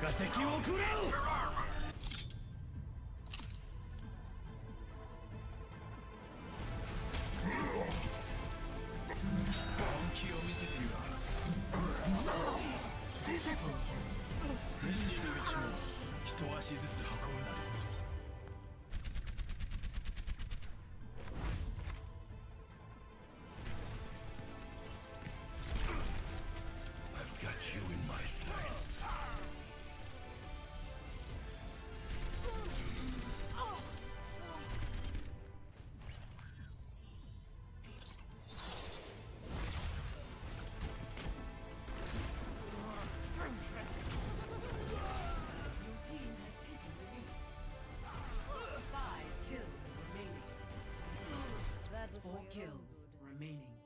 が敵を食らう。千里の道も一足ずつ運ぶなど kills remaining.